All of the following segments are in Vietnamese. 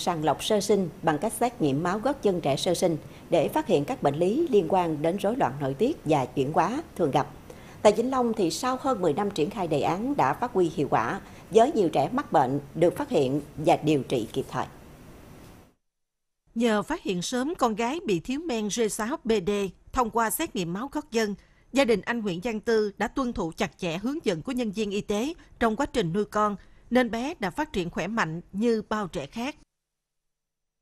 sàng lọc sơ sinh bằng cách xét nghiệm máu gót chân trẻ sơ sinh để phát hiện các bệnh lý liên quan đến rối loạn nội tiết và chuyển hóa thường gặp. Tại Vĩnh Long thì sau hơn 10 năm triển khai đề án đã phát huy hiệu quả với nhiều trẻ mắc bệnh được phát hiện và điều trị kịp thời. Nhờ phát hiện sớm con gái bị thiếu men G6PD thông qua xét nghiệm máu gót dân, gia đình anh Nguyễn Giang Tư đã tuân thủ chặt chẽ hướng dẫn của nhân viên y tế trong quá trình nuôi con, nên bé đã phát triển khỏe mạnh như bao trẻ khác.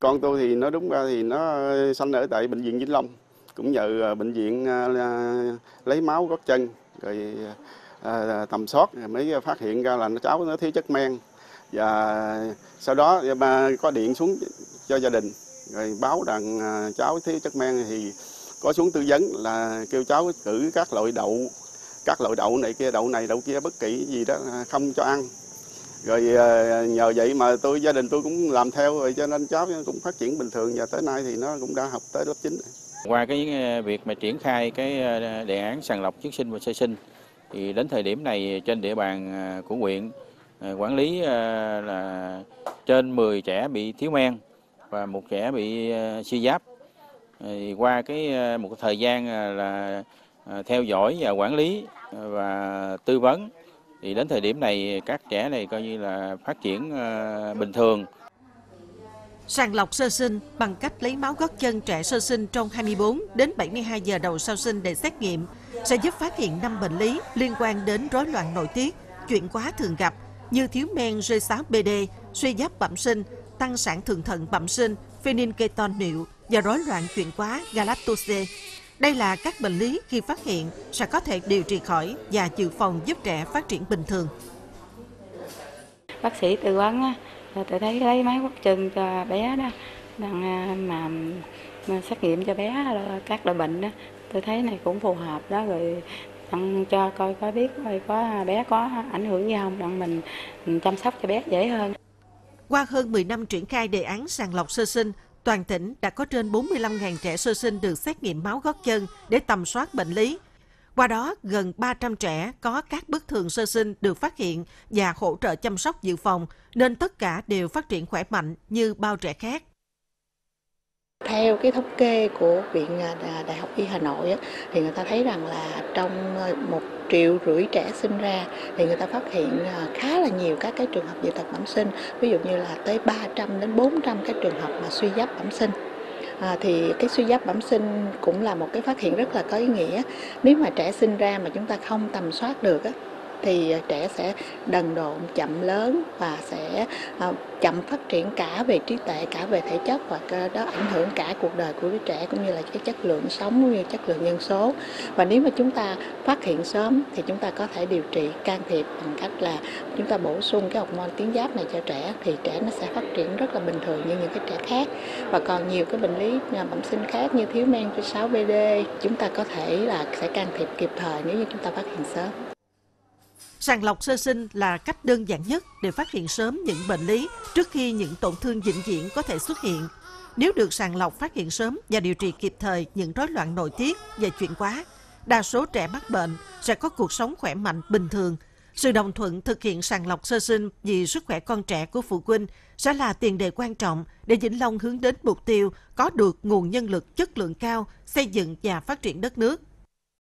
Con tôi thì nó đúng ra thì nó ờ, sanh ở tại bệnh viện Vĩnh Long, cũng nhờ ờ, bệnh viện ờ, lấy máu gót chân rồi tầm soát mới phát hiện ra là nó cháu nó thiếu chất men. Và sau đó có điện xuống cho gia đình rồi báo rằng cháu thiếu chất men thì có xuống tư vấn là kêu cháu cử các loại đậu các loại đậu này kia đậu này đậu kia bất kỳ gì đó không cho ăn rồi à, nhờ vậy mà tôi, gia đình tôi cũng làm theo rồi, cho nên cháu cũng phát triển bình thường. Và tới nay thì nó cũng đã học tới lớp 9 qua cái à, việc mà triển khai cái à, đề án sàng lọc trước sinh và sơ sinh, thì đến thời điểm này trên địa bàn của huyện quản lý là trên 10 trẻ bị thiếu men và một trẻ bị suy giáp. Thì qua cái một thời gian là theo dõi và quản lý và tư vấn thì đến thời điểm này các trẻ này coi như là phát triển ờ, bình thường. Sàng lọc sơ sinh bằng cách lấy máu gót chân trẻ sơ sinh trong 24 đến 72 giờ đầu sau sinh để xét nghiệm sẽ giúp phát hiện 5 bệnh lý liên quan đến rối loạn nội tiết, chuyển quá thường gặp như thiếu men G6PD, suy giáp bẩm sinh, tăng sản thượng thận bẩm sinh, phenyl niệu và rối loạn chuyển quá galactose. Đây là các bệnh lý khi phát hiện sẽ có thể điều trị khỏi và dự phòng giúp trẻ phát triển bình thường. Bác sĩ tư vấn á, tôi thấy lấy máy quất chân cho bé đó, đang à, mà, mà xét nghiệm cho bé các loại bệnh đó, tôi thấy này cũng phù hợp đó rồi đặng cho coi có biết coi có bé có ảnh hưởng gì không đặng mình chăm sóc cho bé dễ hơn. Qua hơn 10 năm triển khai đề án sàng lọc sơ sinh, toàn tỉnh đã có trên 45.000 trẻ sơ sinh được xét nghiệm máu gót chân để tầm soát bệnh lý. Qua đó, gần 300 trẻ có các bất thường sơ sinh được phát hiện và hỗ trợ chăm sóc dự phòng, nên tất cả đều phát triển khỏe mạnh như bao trẻ khác. Theo cái thống kê của Viện à, Đại học Y Hà Nội thì người ta thấy rằng là trong ờ, một triệu rưỡi trẻ sinh ra thì người ta phát hiện à, khá là nhiều các cái trường hợp dị tật bẩm sinh, ví dụ như là tới 300 đến 400 cái trường hợp mà suy giáp bẩm sinh. À, thì cái suy giáp bẩm sinh cũng là một cái phát hiện rất là có ý nghĩa. Nếu mà trẻ sinh ra mà chúng ta không tầm soát được á, thì trẻ sẽ đần độn, chậm lớn và sẽ ờ, chậm phát triển cả về trí tuệ, cả về thể chất và đó ảnh hưởng cả cuộc đời của đứa trẻ cũng như là cái chất lượng sống cũng như chất lượng nhân số. Và nếu mà chúng ta phát hiện sớm thì chúng ta có thể điều trị can thiệp bằng cách là chúng ta bổ sung cái hormone tuyến giáp này cho trẻ thì trẻ nó sẽ phát triển rất là bình thường như những cái trẻ khác. Và còn nhiều cái bệnh lý ờ, bẩm sinh khác như thiếu men 6 BD chúng ta có thể là sẽ can thiệp kịp thời nếu như chúng ta phát hiện sớm. Sàng lọc sơ sinh là cách đơn giản nhất để phát hiện sớm những bệnh lý trước khi những tổn thương vĩnh viễn có thể xuất hiện. Nếu được sàng lọc phát hiện sớm và điều trị kịp thời những rối loạn nội tiết và chuyển hóa, đa số trẻ mắc bệnh sẽ có cuộc sống khỏe mạnh bình thường. Sự đồng thuận thực hiện sàng lọc sơ sinh vì sức khỏe con trẻ của phụ huynh sẽ là tiền đề quan trọng để Vĩnh Long hướng đến mục tiêu có được nguồn nhân lực chất lượng cao, xây dựng và phát triển đất nước